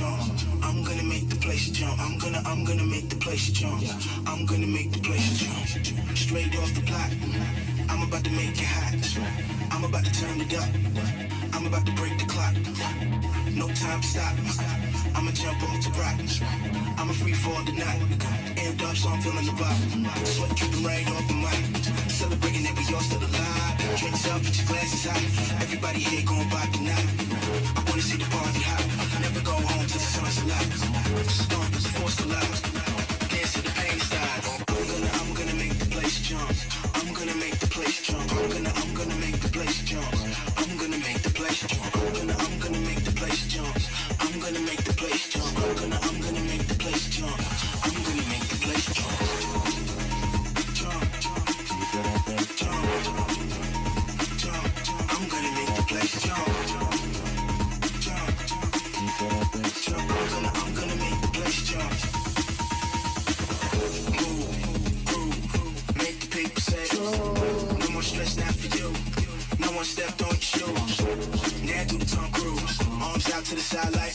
jump. I'm gonna make the place jump. I'm gonna, I'm gonna make the place jump. I'm gonna make the place jump. Straight off the block. I'm about to make it hot. I'm about to turn it up. I'm about to break the clock. No time to stop. I'ma jump off the rock. I'ma free fall tonight. Amped up, so I'm feeling the vibe. Sweat dripping right off the mic. Celebrating that we all still alive. Drinks up, put your glasses high. Everybody here going by tonight. I wanna see the party hot. Never go home till the sun's alive. Stomp as the force collide. Dance to the pain style. I'm gonna, I'm gonna make the place jump. I'm gonna make the place jump. I'm gonna, I'm gonna make the place jump. I'm gonna make the place jump. I'm gonna, I'm gonna make the place jump. I'm gonna make the place jump. I'm gonna, side like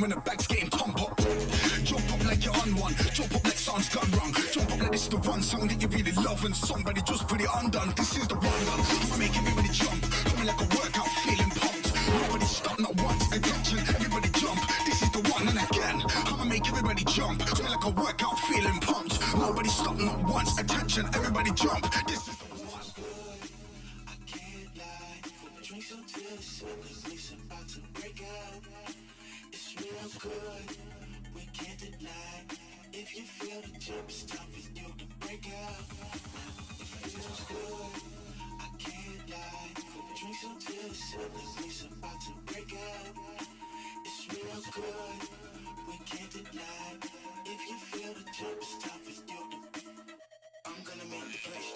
when the bag's getting pump up. Jump up like you're on one. Jump up like someone's gone wrong. Jump up like this is the one song that you really love and somebody just put it undone. This is the one done. I'ma make everybody jump. Coming like a workout, feeling pumped. Nobody stop, not once. Attention, everybody jump. This is the one and again. I'ma make everybody jump. Coming like a workout, feeling pumped. Nobody stop, not once. Attention, everybody jump. This is the one. Drinks until the sun,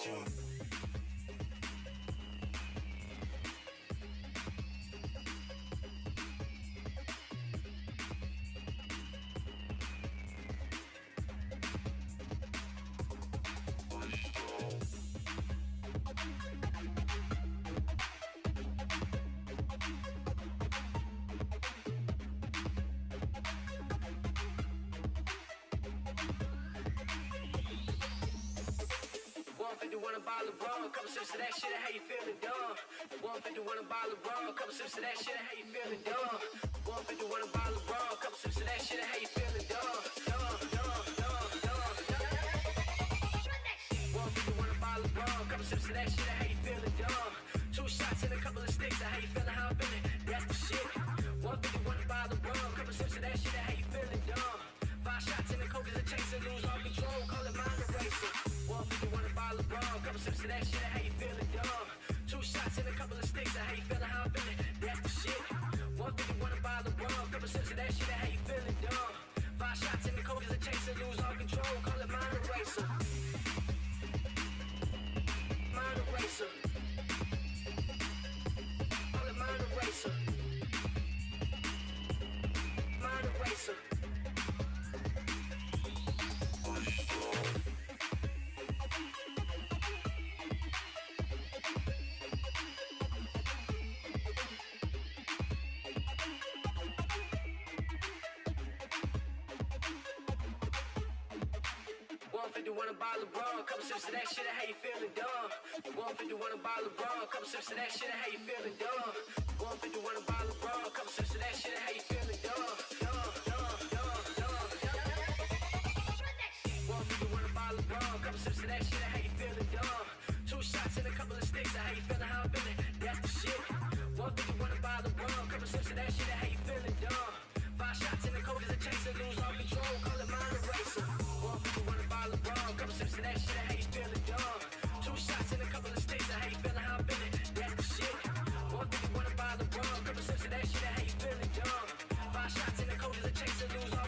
make one a bottle of rum, couple sips of that shit, how you feeling dumb? One fifty one a bottle of rum, couple sips of that shit, how you feeling dumb? One fifty one a bottle of rum, couple sips of that shit, how you feeling dumb? Dumb, dumb, dumb, dumb, couple sips of that shit, you feeling dumb? Two shots and a couple of sticks, you feeling? How I'm feeling? That's the shit. Couple sips of that shit, you feeling dumb? Five shots in the coke chase and lose all control, call it. One rum, couple sips of that shit, how you feeling dumb? Two shots and a couple of sticks, 151 a bottle of rum, couple sips of that shit, how you feeling dumb? 151 a bottle of rum, couple sips of that shit, how you feeling dumb? 151 a bottle of rum, couple sips of that shit, how you feeling dumb? Dumb, dumb, dumb, dumb, dumb. 151 a bottle of rum, couple sips of that shit, how you feeling dumb? Two shots and a couple of sticks, how you feeling, how I'm feeling? That's the shit. 151 a bottle of rum, couple sips of that shit, how you feeling dumb? Five shots in the cold as a chaser, lose all control, call it mind eraser. 151 a bottle of rum, couple sips of that shit, how you feeling dumb? Two shots in a couple of sticks, how you feeling, how I'm feeling? That's the shit. 151 a bottle of rum, couple sips of that shit, how you feeling dumb? Five shots in the cold as a chaser, lose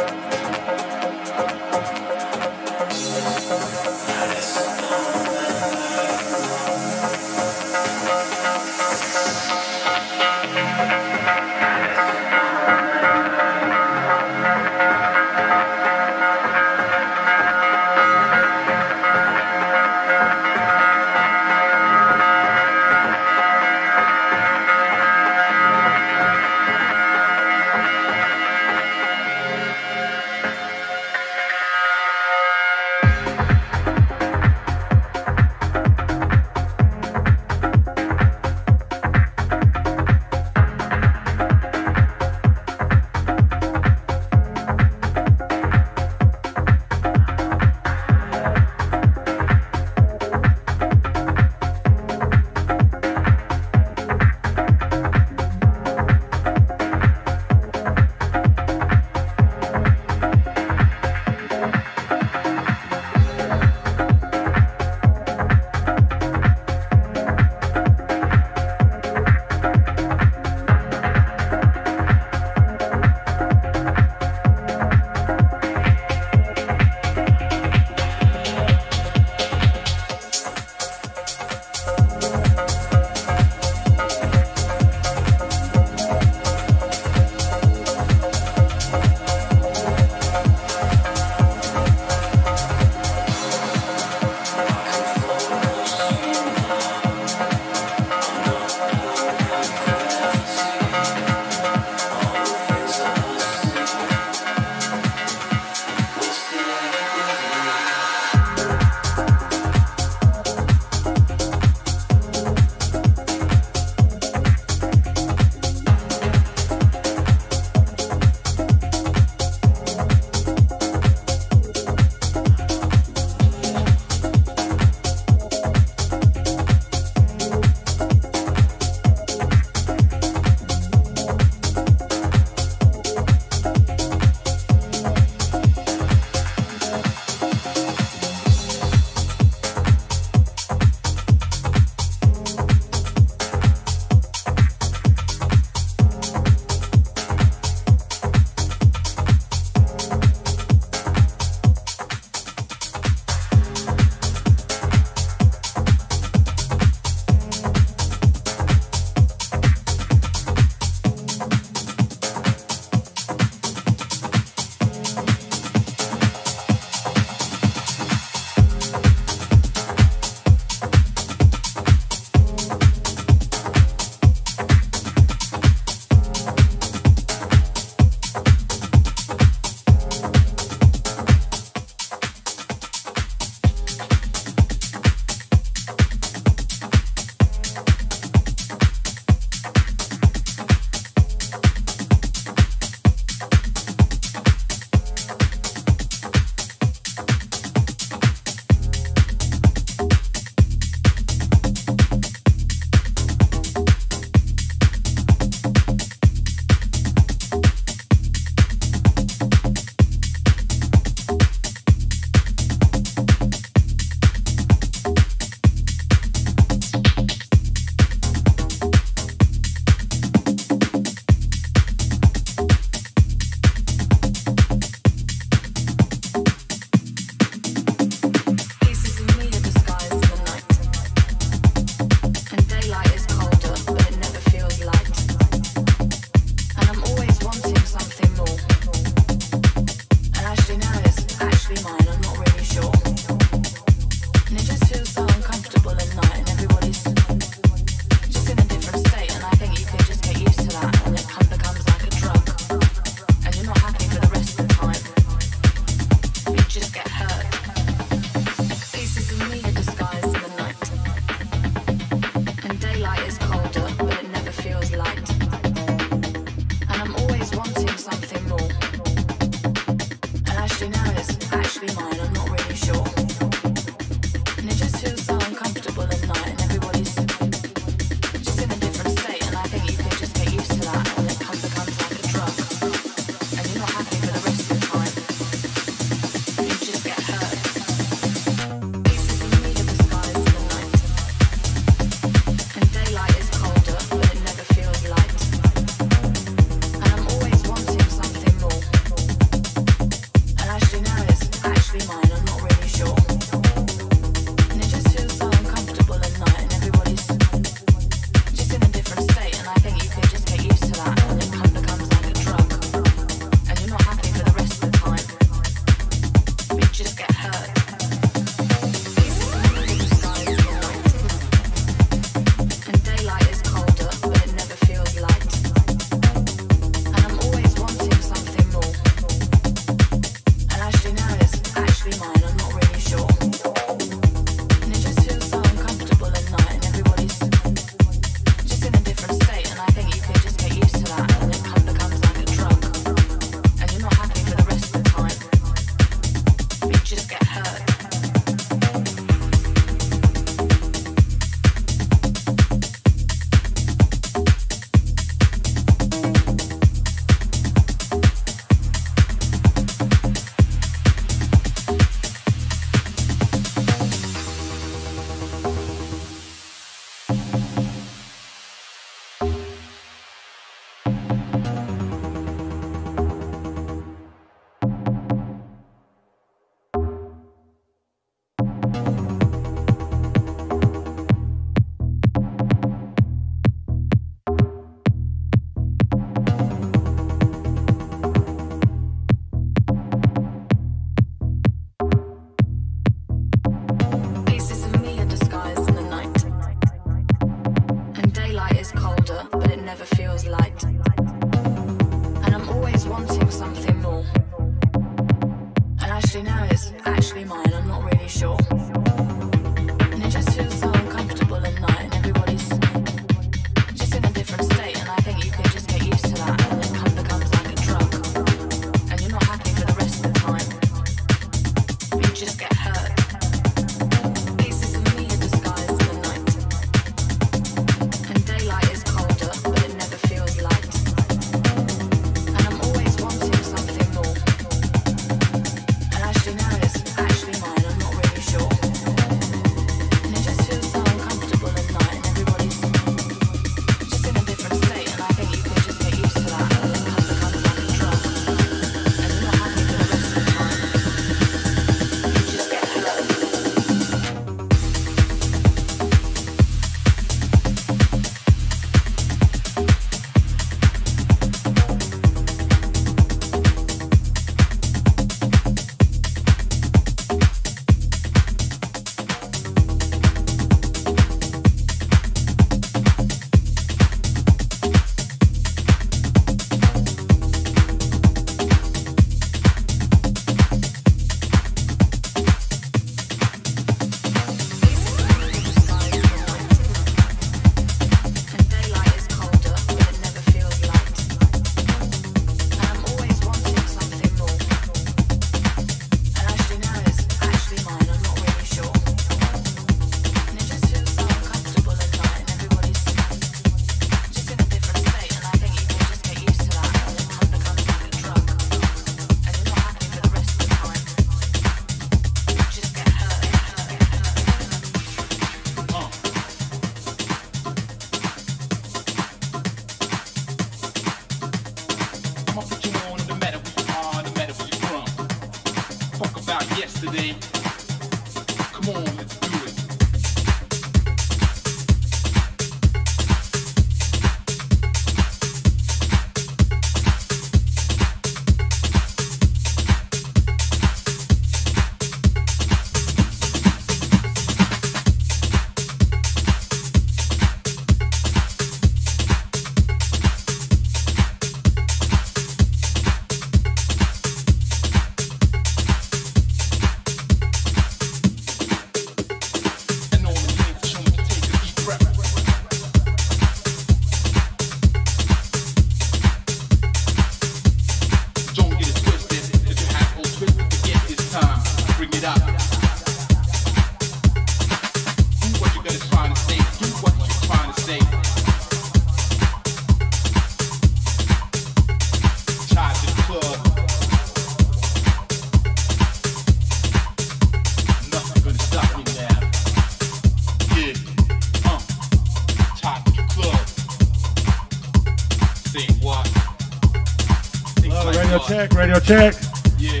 check. Yeah.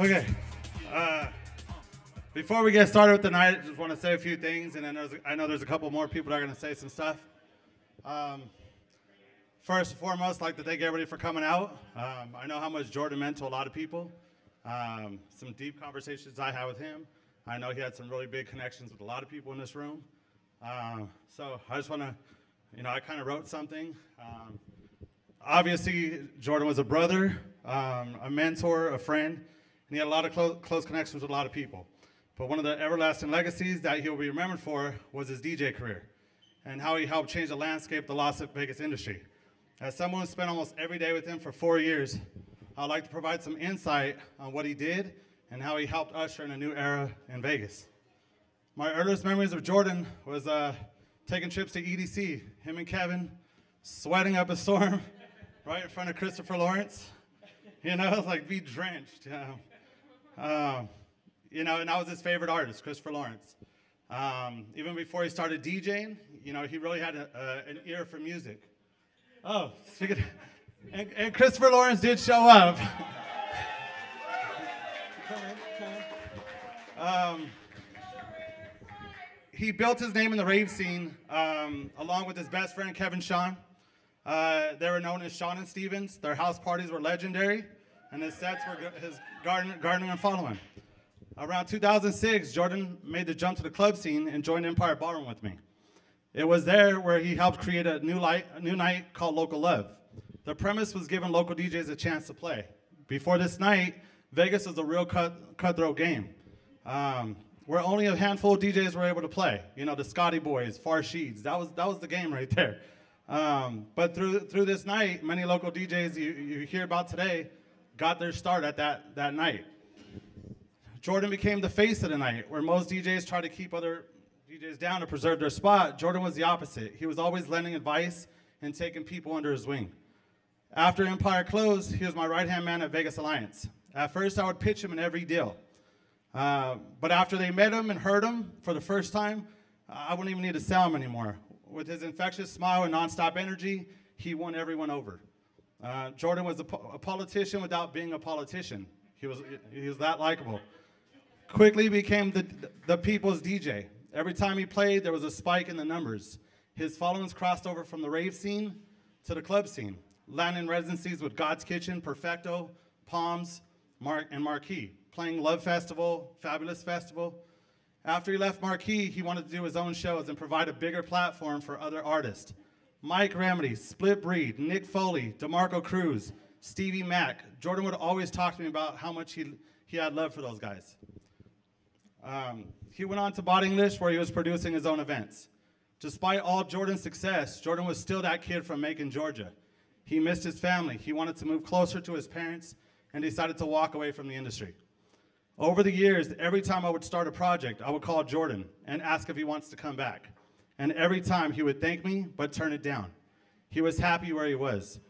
Okay. Uh, before we get started with the night, I just want to say a few things, and then I know there's a couple more people that are going to say some stuff. Um, first and foremost, I'd like to thank everybody for coming out. Um, I know how much Jordan meant to a lot of people. Um, some deep conversations I had with him. I know he had some really big connections with a lot of people in this room. Um, so I just want to, you know, I kind of wrote something. Um, obviously, Jordan was a brother, um, a mentor, a friend, and he had a lot of close, close connections with a lot of people. But one of the everlasting legacies that he'll be remembered for was his DJ career and how he helped change the landscape of the Las Vegas industry. As someone who spent almost every day with him for four years, I'd like to provide some insight on what he did and how he helped usher in a new era in Vegas. My earliest memories of Jordan was uh, taking trips to EDC, him and Kevin sweating up a storm right in front of Christopher Lawrence. You know, like be drenched. You know, um, you know, and I was his favorite artist, Christopher Lawrence. Um, even before he started DJing, you know, he really had a, uh, an ear for music. Oh, speaking, and, and Christopher Lawrence did show up. um, he built his name in the rave scene um, along with his best friend Kevin Sean. Uh, they were known as Sean and Stevens. Their house parties were legendary, and his sets were his garden, gardening and following. Around 2006, Jordan made the jump to the club scene and joined Empire Ballroom with me. It was there where he helped create a new, light, a new night called Local Love. The premise was giving local DJs a chance to play. Before this night, Vegas was a real cut, cutthroat game, um, where only a handful of DJs were able to play. You know, the Scotty Boys, Far Sheets. That was that was the game right there. Um, but through through this night, many local DJs you, you hear about today got their start at that that night. Jordan became the face of the night, where most DJs try to keep other DJs down to preserve their spot. Jordan was the opposite. He was always lending advice and taking people under his wing. After Empire closed, he was my right hand man at Vegas Alliance. At first, I would pitch him in every deal. Uh, but after they met him and heard him for the first time, I wouldn't even need to sell him anymore. With his infectious smile and nonstop energy, he won everyone over. Uh, Jordan was a, po- a politician without being a politician. He was, he was that likable. Quickly became the, the people's DJ. Every time he played, there was a spike in the numbers. His followings crossed over from the rave scene to the club scene, landing residencies with Godskitchen, Perfecto, Palms, Mark, and Marquee, playing Love Festival, Fabulous Festival. After he left Marquee, he wanted to do his own shows and provide a bigger platform for other artists. Mike Remedy, Split Breed, Nick Foley, DeMarco Cruz, Stevie Mack. Jordan would always talk to me about how much he, he had love for those guys. Um, he went on to Body English, where he was producing his own events. Despite all Jordan's success, Jordan was still that kid from Macon, Georgia. He missed his family. He wanted to move closer to his parents and decided to walk away from the industry. Over the years, every time I would start a project, I would call Jordan and ask if he wants to come back. And every time he would thank me, but turn it down. He was happy where he was.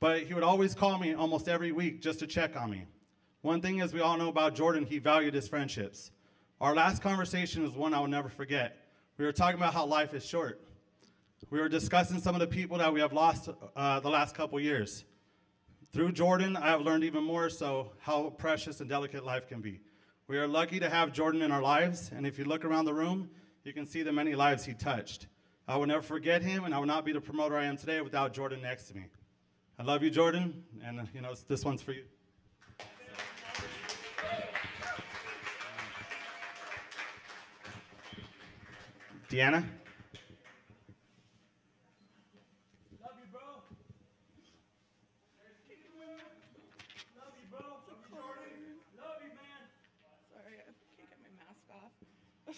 But he would always call me almost every week just to check on me. One thing is, we all know about Jordan, he valued his friendships. Our last conversation was one I will never forget. We were talking about how life is short. We were discussing some of the people that we have lost uh, the last couple years. Through Jordan, I have learned even more so how precious and delicate life can be. We are lucky to have Jordan in our lives, and if you look around the room, you can see the many lives he touched. I will never forget him, and I will not be the promoter I am today without Jordan next to me. I love you, Jordan, and uh, you know this one's for you. Deanna. Love you, bro. Love you, bro. Love you, man. Sorry, I can't get my mask off. of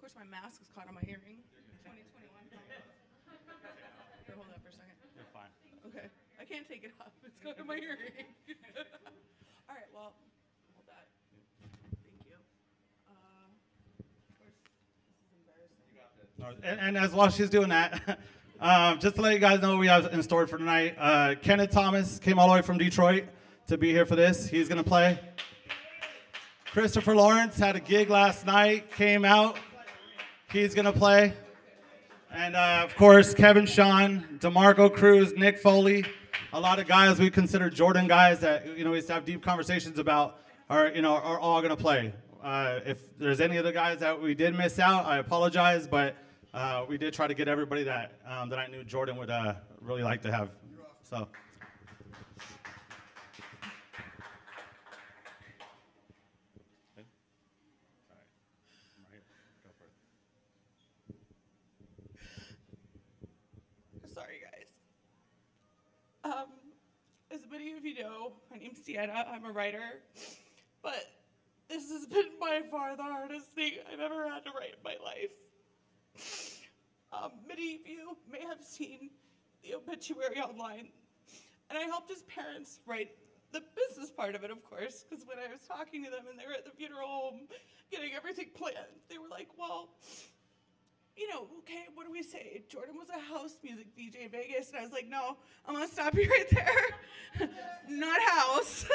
course, my mask is caught on my earring. 2021. Here, hold that for a second. You're fine. Okay, I can't take it off. It's caught on my earring. All right, well, hold that. Thank you. Uh, of course, this is embarrassing. And, and as while she's doing that, um, just to let you guys know what we have in store for tonight. Uh, Kenneth Thomas came all the way from Detroit to be here for this. He's gonna play. Christopher Lawrence had a gig last night, came out. He's gonna play. And uh, of course, Kevin Sean, DeMarco Cruz, Nick Foley, a lot of guys we consider Jordan guys that you know we used to have deep conversations about are you know are all gonna play. Uh, if there's any of the guys that we did miss out, I apologize, but uh, we did try to get everybody that um, that I knew Jordan would uh, really like to have. So. Sorry, guys. Um, as many of you know, my name's Deanna. I'm a writer, but this has been by far the hardest thing I've ever had to write in my life. Um, many of you may have seen the obituary online, and I helped his parents write the business part of it, of course, because when I was talking to them and they were at the funeral home getting everything planned, they were like, well, you know, okay, what do we say? Jordan was a house music DJ in Vegas, and I was like, no, I'm gonna stop you right there. Not house.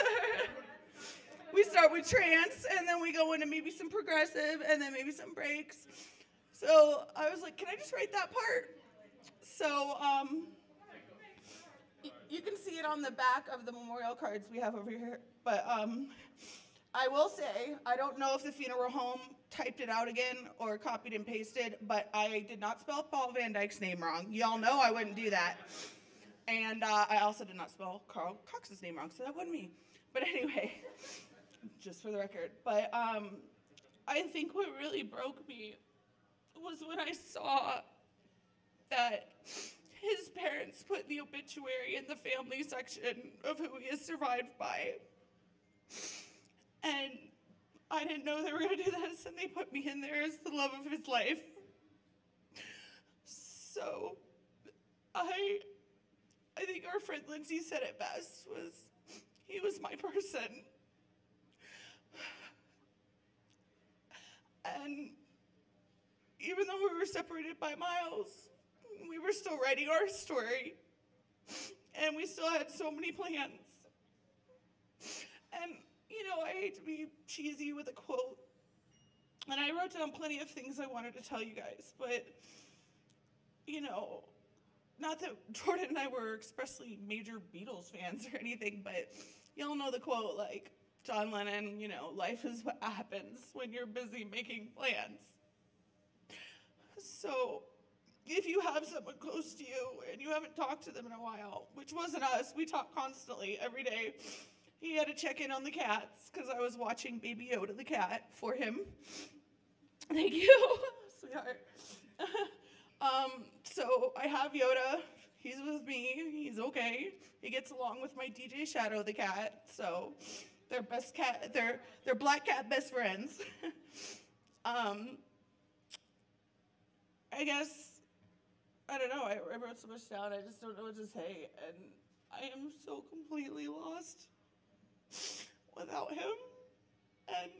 we start with trance, and then we go into maybe some progressive, and then maybe some breaks. So I was like, can I just write that part? So um, you can see it on the back of the memorial cards we have over here. But um, I will say, I don't know if the funeral home typed it out again or copied and pasted, but I did not spell Paul van Dyk's name wrong. Y'all know I wouldn't do that. And uh, I also did not spell Carl Cox's name wrong, so that wasn't me. But anyway, just for the record. But um, I think what really broke me was when I saw that his parents put the obituary in the family section of who he is survived by. And I didn't know they were going to do this, and they put me in there as the love of his life. So I I think our friend Lindsay said it best was he was my person. And even though we were separated by miles, we were still writing our story. And we still had so many plans. And, you know, I hate to be cheesy with a quote. And I wrote down plenty of things I wanted to tell you guys, but, you know, not that Jordan and I were expressly major Beatles fans or anything, but y'all know the quote like, John Lennon, you know, life is what happens when you're busy making plans. So, if you have someone close to you and you haven't talked to them in a while, which wasn't us, we talk constantly every day. He had to check in on the cats because I was watching Baby Yoda the cat for him. Thank you, sweetheart. um, so I have Yoda. He's with me. He's okay. He gets along with my DJ Shadow the cat. So they're best cat. They're they're black cat best friends. um, I guess I don't know. I, I wrote so much down. I just don't know what to say, and I am so completely lost without him. And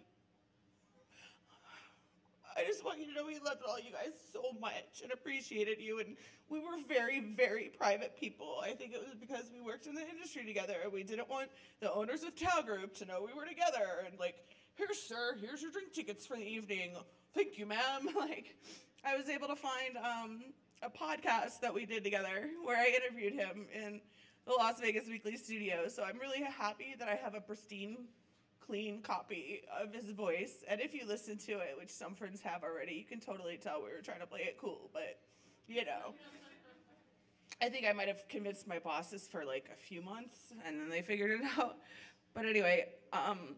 I just want you to know he loved all you guys so much and appreciated you. And we were very, very private people. I think it was because we worked in the industry together. and We didn't want the owners of Tao Group to know we were together. And like, here, sir, here's your drink tickets for the evening. Thank you, ma'am. Like, I was able to find um, a podcast that we did together where I interviewed him in the Las Vegas Weekly Studio. So I'm really happy that I have a pristine, clean copy of his voice. And if you listen to it, which some friends have already, you can totally tell we were trying to play it cool. But you know. I think I might have convinced my bosses for like a few months and then they figured it out. But anyway, um,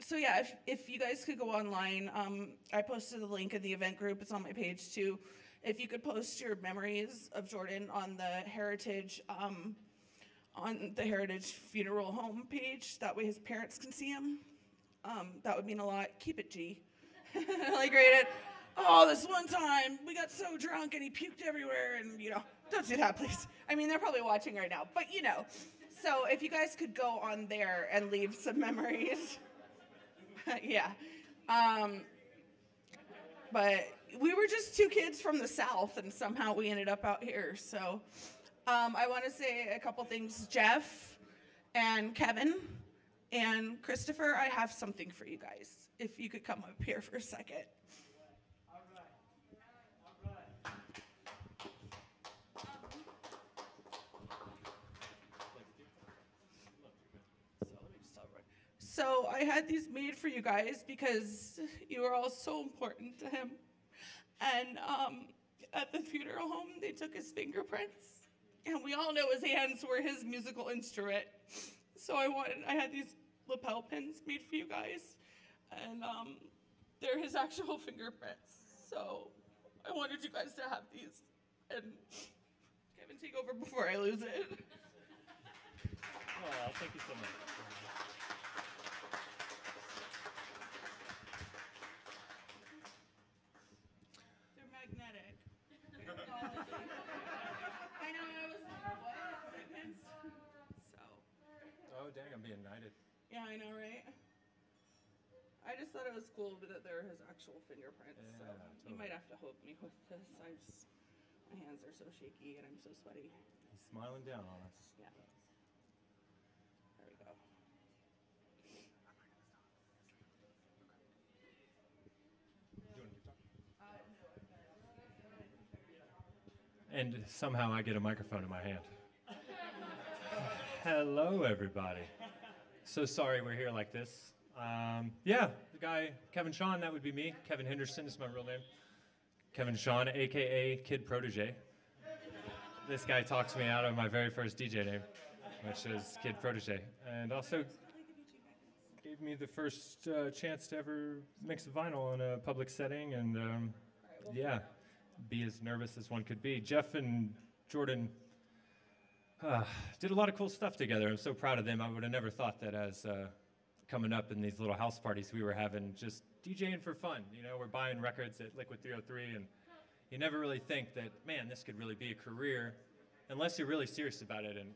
so yeah, if, if you guys could go online, um, I posted the link in the event group. It's on my page too. If you could post your memories of Jordan on the Heritage, um, on the Heritage Funeral Home page, that way his parents can see him. Um, that would mean a lot. Keep it G. like rate it. Oh, this one time we got so drunk and he puked everywhere, and you know, don't do that, please. I mean, they're probably watching right now, but you know. So if you guys could go on there and leave some memories. yeah. Um, but we were just two kids from the South, and somehow we ended up out here. So um, I want to say a couple things. Jeff and Kevin and Christopher, I have something for you guys. If you could come up here for a second. So I had these made for you guys because you are all so important to him. And um, at the funeral home, they took his fingerprints, and we all know his hands were his musical instrument. So I wanted, I had these lapel pins made for you guys, and um, they're his actual fingerprints. So I wanted you guys to have these, and Kevin, take over before I lose it. Oh, thank you so much. They're magnetic. I know I was like, what? Magnets? So, Oh, dang, I'm being knighted. yeah, I know, right? I just thought it was cool that there are his actual fingerprints. so Yeah, you might have to help me with this. I just, my hands are so shaky and I'm so sweaty. He's smiling down on us. Yeah. There we go. And somehow I get a microphone in my hand. Hello, everybody. So sorry we're here like this. Um, yeah, the guy, Kevin Sean, that would be me. Kevin Henderson is my real name. Kevin Sean, aka Kid Protege. This guy talked me out of my very first DJ name, which is Kid Protege. And also gave me the first uh, chance to ever mix vinyl in a public setting. And um, yeah, be as nervous as one could be. Jeff and Jordan uh, did a lot of cool stuff together. I'm so proud of them. I would have never thought that as uh, coming up in these little house parties we were having, just DJing for fun. You know, we're buying records at Liquid 303, and you never really think that, man, this could really be a career unless you're really serious about it. And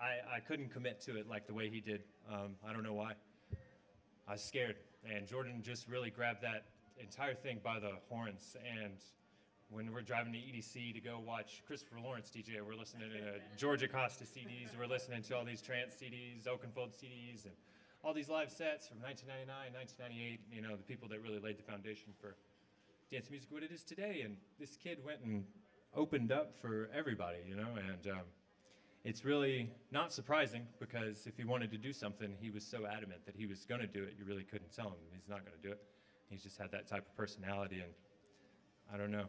I, I couldn't commit to it like the way he did. Um, I don't know why. I was scared. And Jordan just really grabbed that entire thing by the horns. And when we're driving to EDC to go watch Christopher Lawrence DJ, we're listening to George Acosta CDs, we're listening to all these trance CDs, Oakenfold CDs, and all these live sets from 1999, 1998. You know, the people that really laid the foundation for dance music what it is today. And this kid went and opened up for everybody, you know, and um, it's really not surprising because if he wanted to do something, he was so adamant that he was going to do it. You really couldn't tell him he's not going to do it. He's just had that type of personality, and I don't know.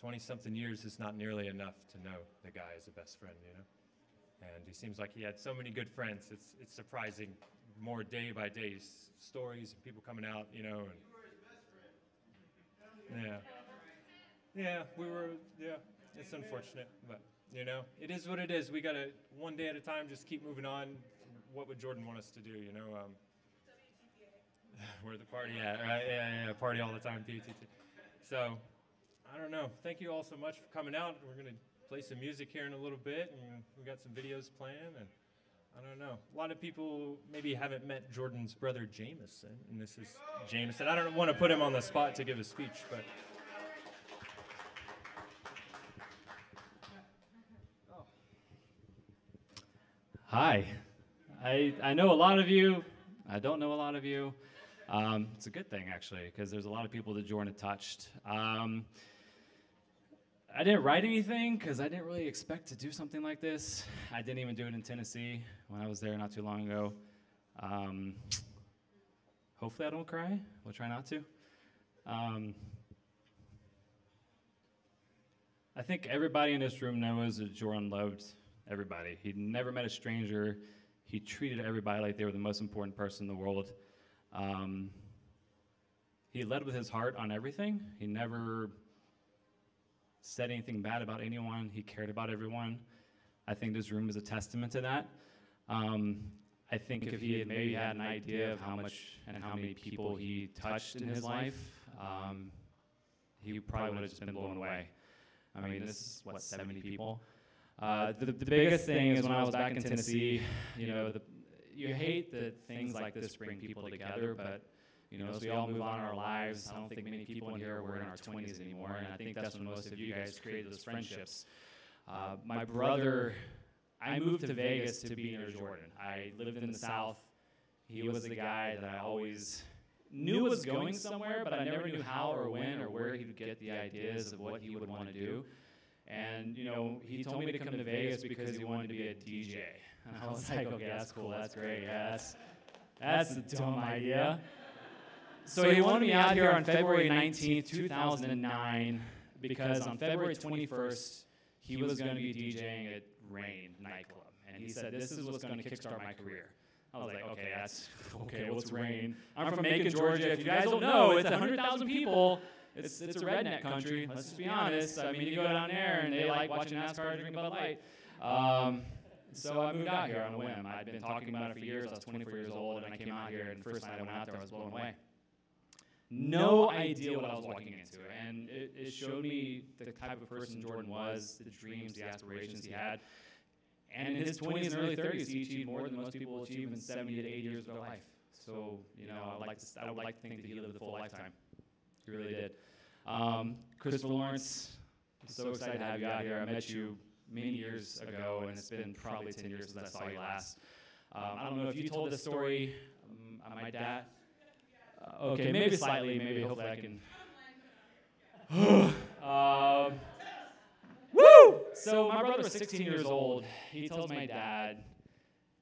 20 something years is not nearly enough to know the guy is a best friend, you know? And he seems like he had so many good friends. It's, it's surprising more day by day s- stories and people coming out, you know. And, yeah. Yeah, we were, yeah, it's unfortunate, but, you know, it is what it is. We got to, one day at a time, just keep moving on. What would Jordan want us to do, you know? Um, where the party at, right? Yeah, yeah, yeah, party all the time, PTT. So, I don't know. Thank you all so much for coming out. We're gonna play some music here in a little bit, and we got some videos planned. And I don't know. A lot of people maybe haven't met Jordan's brother Jameson, and this is Jameson. I don't want to put him on the spot to give a speech, but. Hi. I, I know a lot of you. I don't know a lot of you. Um, it's a good thing, actually, because there's a lot of people that Jordan touched. Um, I didn't write anything because I didn't really expect to do something like this. I didn't even do it in Tennessee when I was there not too long ago. Um, hopefully, I don't cry. We'll try not to. Um, I think everybody in this room knows that Jordan loved everybody. He never met a stranger. He treated everybody like they were the most important person in the world. Um, he led with his heart on everything. He never said anything bad about anyone. He cared about everyone. I think this room is a testament to that. Um, I think if he had maybe had an idea of how much and how many people he touched in his life, um, he probably would have just been blown away. I mean, this is what 70 people. Uh, the, the biggest thing is when I was back in Tennessee, you know, the, you hate that things like this bring people together, but you know, as we all move on in our lives, I don't think many people in here were in our 20s anymore, and I think that's when most of you guys created those friendships. Uh, my brother, I moved to Vegas to be near Jordan. I lived in the South. He was the guy that I always knew was going somewhere, but I never knew how or when or where he would get the ideas of what he would want to do. And you know, he told me to come to Vegas because he wanted to be a DJ. And I was like, okay, that's cool, that's great, yeah, that's that's a dumb idea. So he wanted me out here on February 19th, 2009, because on February 21st, he was going to be DJing at Rain nightclub. And he said, This is what's going to kickstart my career. I was like, okay, that's okay. What's Rain? I'm from Macon, Georgia. If you guys don't know, it's 100,000 people. It's, it's a redneck country. Let's just be honest. I mean, you go down there and they like watching NASCAR drinking Bud Light. Um, so I moved out here on a whim. I'd been talking about it for years. I was 24 years old, and I came out here. And the first night I went out there, I was blown away. No idea what I was walking into, and it, it showed me the type of person Jordan was, the dreams, the aspirations he had. And in his 20s and early 30s, he achieved more than most people achieve in 70 to 80 years of their life. So, you know, I would like to, I would like to think that he lived a full lifetime. He really did. Um, Christopher Lawrence, I'm so excited to have you out here. I met you many years ago, and it's been probably 10 years since I saw you last. Um, I don't know if you told this story. Um, my dad. Uh, okay, maybe slightly. Maybe hopefully I can. um, Woo! So my brother was 16 years old. He tells my dad,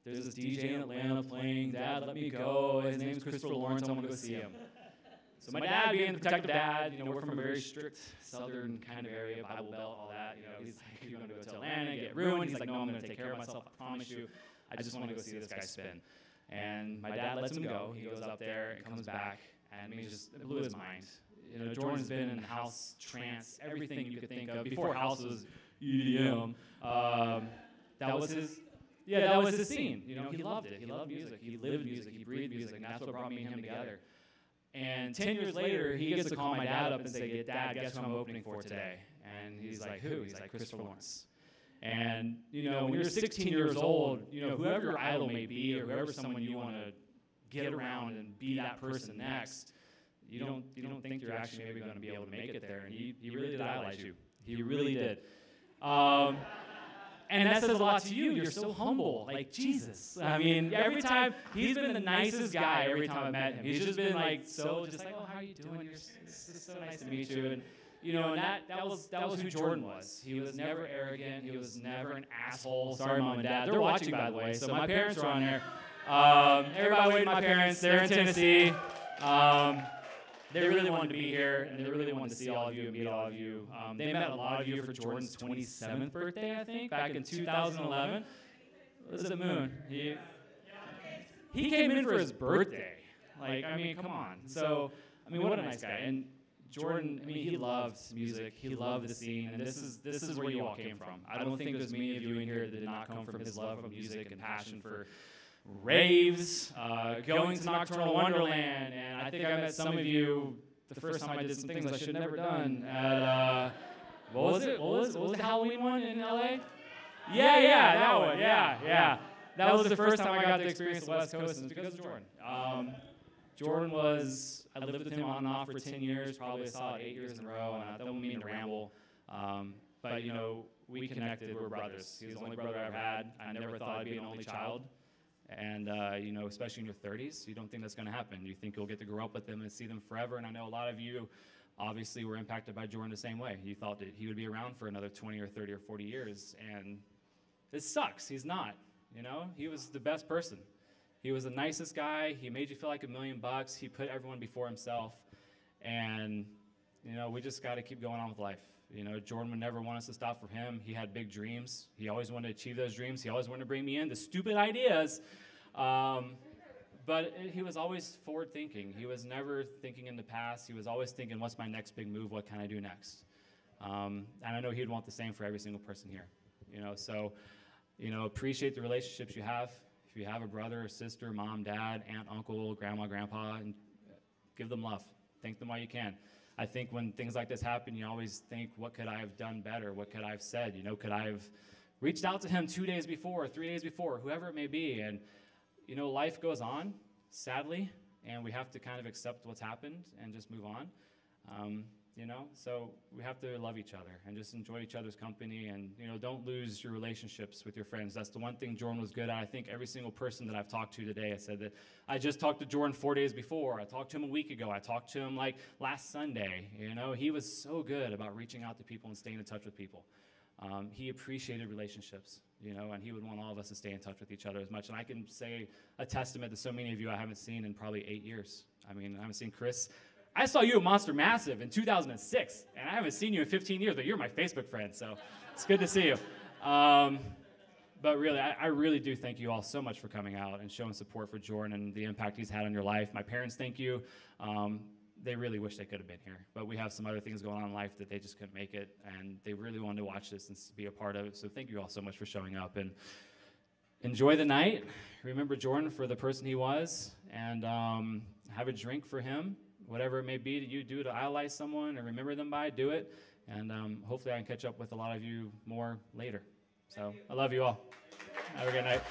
"There's this DJ in Atlanta playing. Dad, let me go. His name's Christopher Lawrence. I want to go see him." So my dad, being the protective dad, you know, we're from a very strict southern kind of area, Bible Belt, all that. You know, he's like, "You're going to go to Atlanta, get ruined." He's like, "No, I'm going to take care of myself. I promise you. I just want to go see this guy spin." And my dad lets him go. He goes up there and comes back, and he just it blew his mind. You know, Jordan's been in house, trance, everything you could think of before house was EDM. Um, that was his. Yeah, that was his scene. You know, he loved it. He loved music. He lived music. He breathed music, and that's what brought me and him together. And ten years later, he gets to call my dad up and say, "Dad, guess who I'm opening for today?" And he's like, "Who?" He's like, "Christopher Lawrence." And you know, when you're 16 years old, you know, whoever your idol may be, or whoever someone you want to get around and be that person next, you don't you don't think you're actually maybe going to be able to make it there. And he, he really did idolize you. He really did. Um, and that says a lot to you. You're so humble, like Jesus. I mean, every time he's been the nicest guy. Every time I met him, he's just been like so, just like, oh, how are you doing? You're, it's, it's so nice to meet you. And you know, and that, that was that was who Jordan was. He was never arrogant. He was never an asshole. Sorry, mom and dad. They're watching, by the way. So my parents are on there. Um, everybody waved my parents. They're in Tennessee. Um, they really wanted to be here, and they really wanted to see all of you and meet all of you. Um, they met a lot of you for Jordan's 27th birthday, I think, back in 2011. Was it Moon? He, he came in for his birthday. Like, I mean, come on. So, I mean, what a nice guy. And Jordan, I mean, he loves music. He loved the scene, and this is this is where you all came from. I don't think there's many of you in here that did not come from his love of music and passion for raves, uh, going to Nocturnal Wonderland, and I think I met some of you the first time I did some things I should have never done at, uh, what was it? What was, what was the Halloween one in LA? Yeah, yeah, that one, yeah, yeah. That was the first time I got to experience the West Coast, and it's because of Jordan. Um, Jordan was, I lived with him on and off for 10 years, probably saw solid eight years in a row, and I don't mean to ramble, um, but you know, we connected, we're brothers. He's the only brother I ever had. I never thought I'd be an only child. And, uh, you know, especially in your 30s, you don't think that's going to happen. You think you'll get to grow up with them and see them forever. And I know a lot of you obviously were impacted by Jordan the same way. You thought that he would be around for another 20 or 30 or 40 years, and it sucks. He's not. You know, he was the best person. He was the nicest guy. He made you feel like a million bucks. He put everyone before himself, and you know, we just got to keep going on with life. You know, Jordan would never want us to stop for him. He had big dreams. He always wanted to achieve those dreams. He always wanted to bring me in the stupid ideas. Um, but he was always forward thinking. He was never thinking in the past. He was always thinking, what's my next big move? What can I do next? Um, and I know he'd want the same for every single person here. You know, so, you know, appreciate the relationships you have. If you have a brother sister, mom, dad, aunt, uncle, grandma, grandpa, and give them love. Thank them while you can. I think when things like this happen, you always think, what could I have done better? What could I have said? You know, could I have reached out to him two days before, three days before, whoever it may be? And, you know, life goes on, sadly, and we have to kind of accept what's happened and just move on. Um, you know, so we have to love each other and just enjoy each other's company and, you know, don't lose your relationships with your friends. That's the one thing Jordan was good at. I think every single person that I've talked to today, I said that I just talked to Jordan four days before. I talked to him a week ago. I talked to him like last Sunday. You know, he was so good about reaching out to people and staying in touch with people. Um, he appreciated relationships, you know, and he would want all of us to stay in touch with each other as much. And I can say a testament to so many of you I haven't seen in probably eight years. I mean, I haven't seen Chris. I saw you at Monster Massive in 2006, and I haven't seen you in 15 years, but you're my Facebook friend, so it's good to see you. Um, but really, I, I, really do thank you all so much for coming out and showing support for Jordan and the impact he's had on your life. My parents thank you. Um, they really wish they could have been here, but we have some other things going on in life that they just couldn't make it, and they really wanted to watch this and be a part of it. So thank you all so much for showing up and enjoy the night. Remember Jordan for the person he was, and um, have a drink for him whatever it may be that you do to idolize someone or remember them by, do it. And um, hopefully I can catch up with a lot of you more later. So I love you all. Have a good night.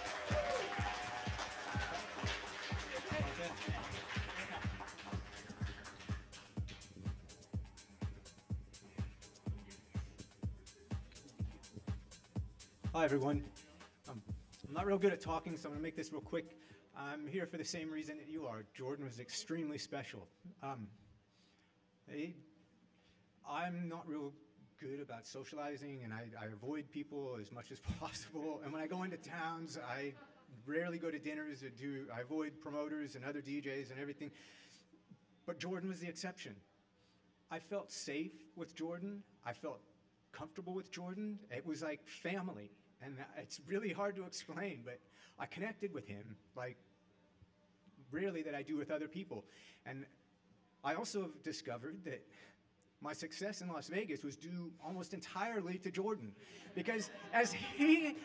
Hi, everyone. Um, I'm not real good at talking, so I'm going to make this real quick. I'm here for the same reason that you are. Jordan was extremely special. Um, he, I'm not real good about socializing, and I, I, avoid people as much as possible. And when I go into towns, I rarely go to dinners or do. I avoid promoters and other DJs and everything. But Jordan was the exception. I felt safe with Jordan. I felt comfortable with Jordan. It was like family. And it's really hard to explain, but I connected with him like rarely that I do with other people. And I also have discovered that my success in Las Vegas was due almost entirely to Jordan. Because as he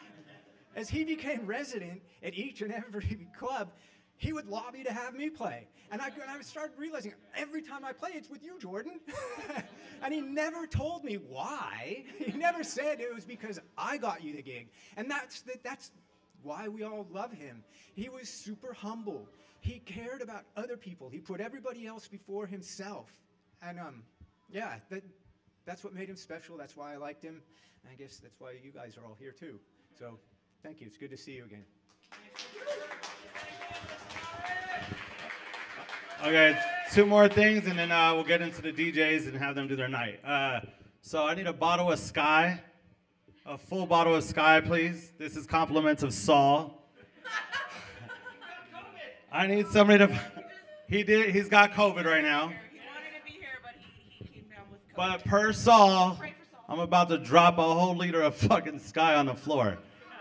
as he became resident at each and every club, he would lobby to have me play. And I, and I started realizing every time I play, it's with you, Jordan. and he never told me why. He never said it was because I got you the gig. And that's, the, that's why we all love him. He was super humble. He cared about other people. He put everybody else before himself. And um, yeah, that, that's what made him special. That's why I liked him. And I guess that's why you guys are all here too. So thank you. It's good to see you again. Okay, two more things, and then uh, we'll get into the DJs and have them do their night. Uh, so I need a bottle of Skyy, a full bottle of Skyy, please. This is compliments of Saul. I need somebody to. He did. He's got COVID right now. But per Saul, I'm about to drop a whole liter of fucking Skyy on the floor.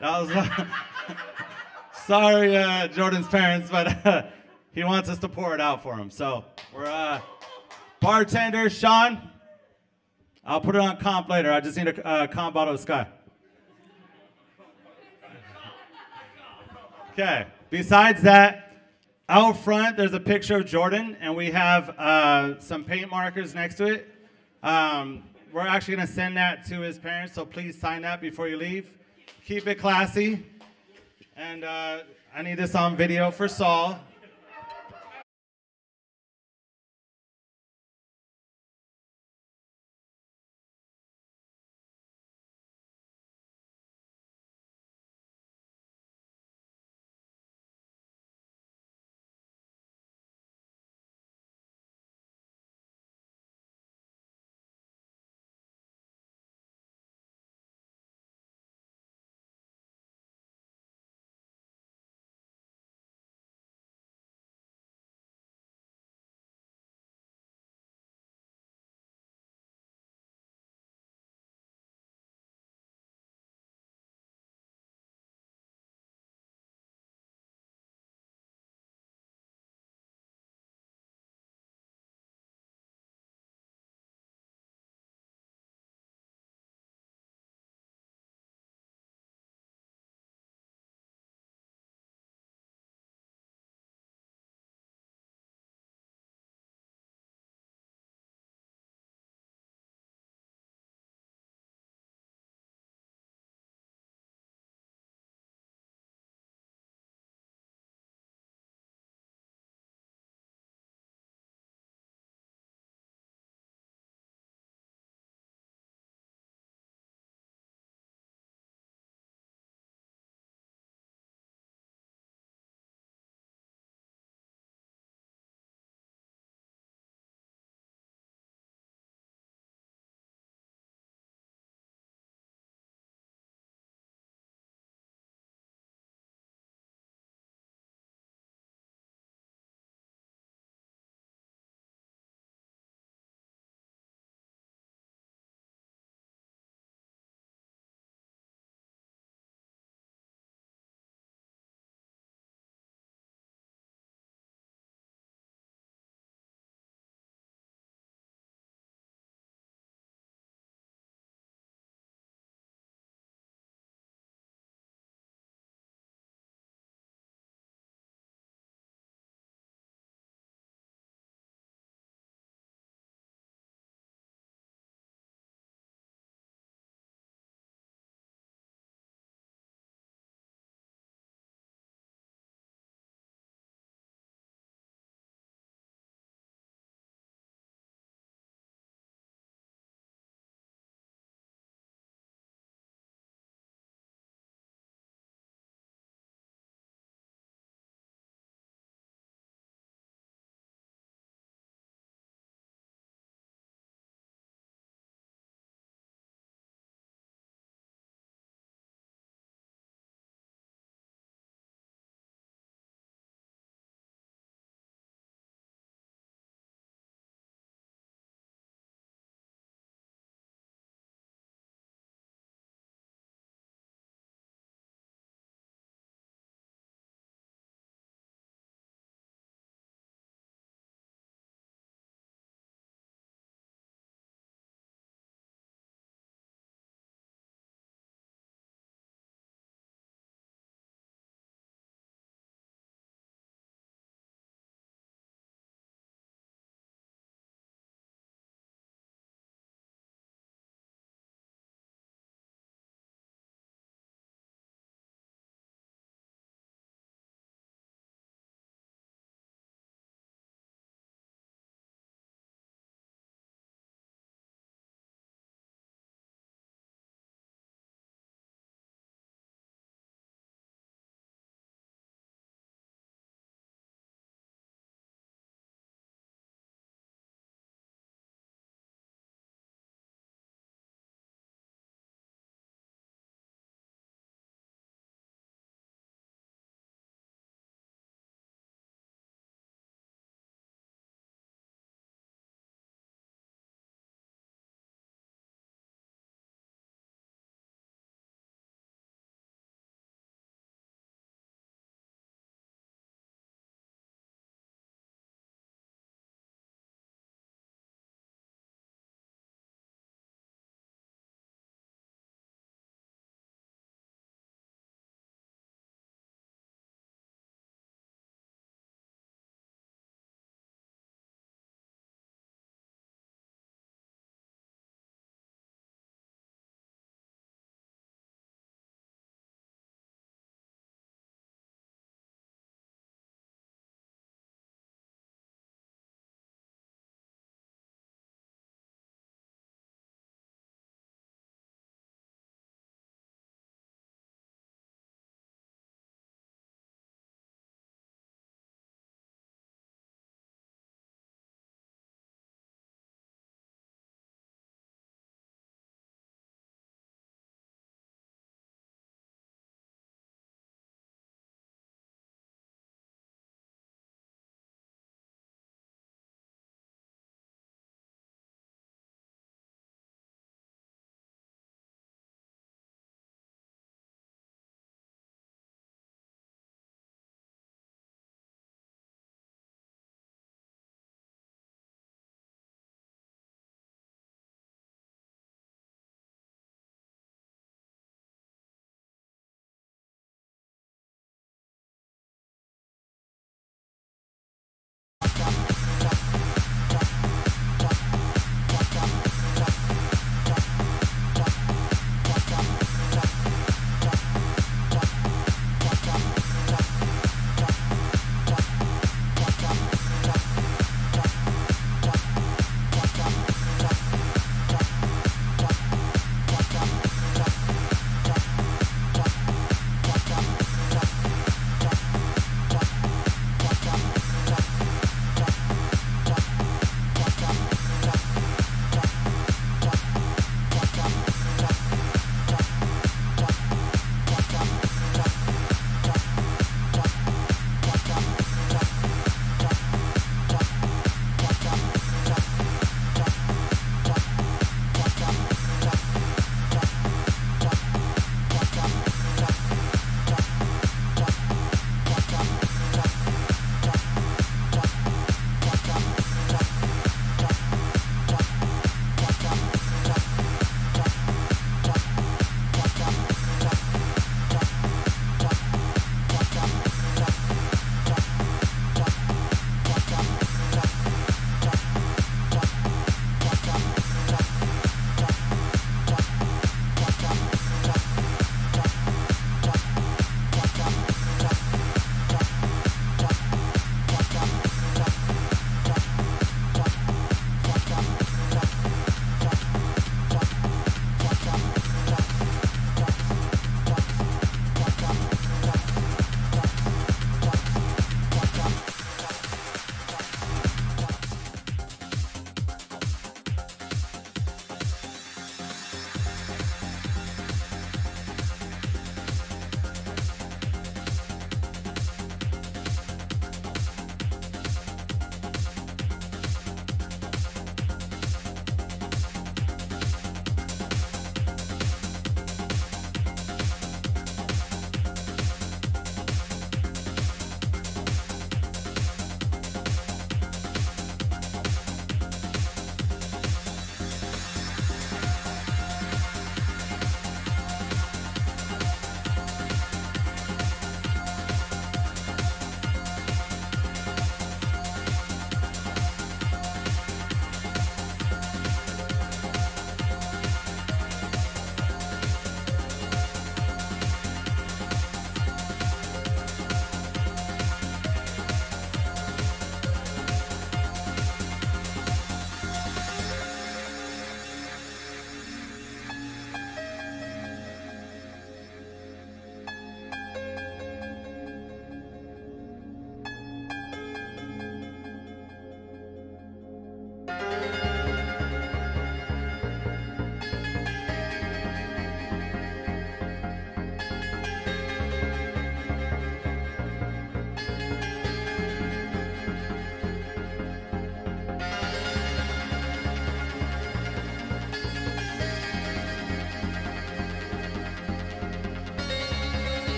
That was. Uh, sorry, uh, Jordan's parents, but uh, he wants us to pour it out for him. So we're uh, bartender Sean. I'll put it on comp later. I just need a uh, comp bottle of Skyy. Okay. Besides that, out front, there's a picture of Jordan, and we have uh, some paint markers next to it. Um, we're actually going to send that to his parents, so please sign that before you leave. Keep it classy. And uh, I need this on video for Saul.